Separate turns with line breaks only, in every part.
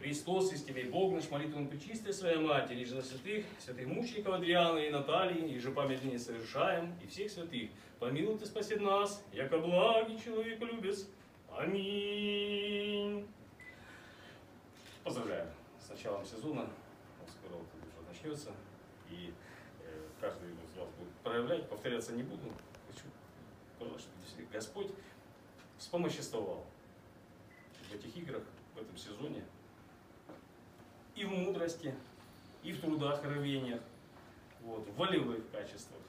Христос, истинный Бог наш, молитвам Пречистой Своей Матери, и же за святых, святых мучеников Адриана и Натальи, и же памятные совершаем, и всех святых. Помилуй Ты, спаси нас, яко благий человек любец. Аминь. Поздравляю с началом сезона. Скоро уже начнется. И э, каждый из вас будет проявлять, повторяться не буду. Хочу сказать, что действительно Господь вспомоществовал в этих играх, в этом сезоне. И в мудрости, и в трудах, рвениях, вот, в волевых качествах.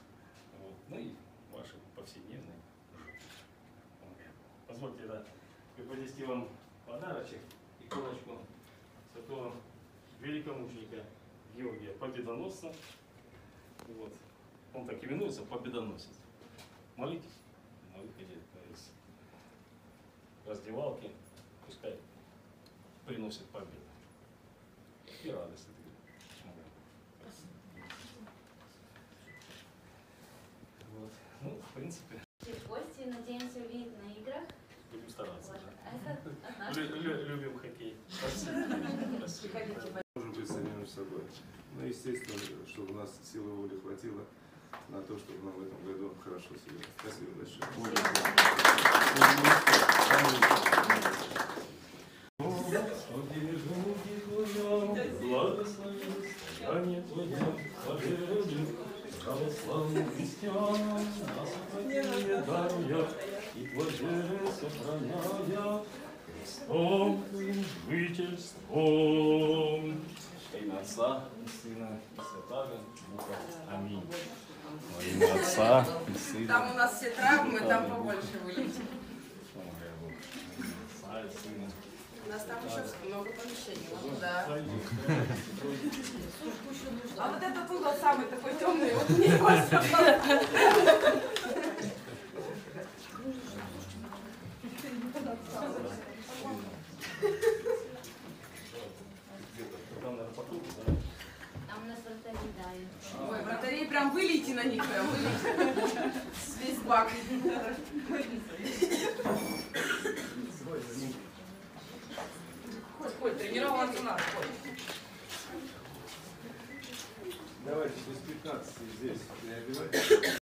Вот, ну и вашей повседневной жизни. Позвольте да, преподнести вам подарочек, иконочку святого великомученика Георгия Победоносца. Вот. Он так именуется Победоносец. Молитесь на выходе из раздевалки, пускай приносит победу и радость. Вот. Ну, в принципе,
Все гости, надеемся, увидеть на играх.
будем стараться.
Вот.
да. Любим хоккей. Спасибо.
Может быть самим собой. Ну, естественно, чтобы у нас силы воли хватило на то, чтобы нам в этом году хорошо сыграть. Спасибо большое.
Православным христианам нас спасение даруя, и Твое сохраняя Христом жительством. Во имя Отца и Сына и. Аминь. Во имя.
Там у нас все травмы, там побольше вылетит. У нас там еще много помещений. Вот, Да. А вот этот угол самый такой темный, вот мне?
Там
у нас вратари, да.
Ой, вратарей прям вылейте на них, прям вылейте. Весь бак. Хоть, тренироваться надо, хоть.
Давайте без 15 здесь.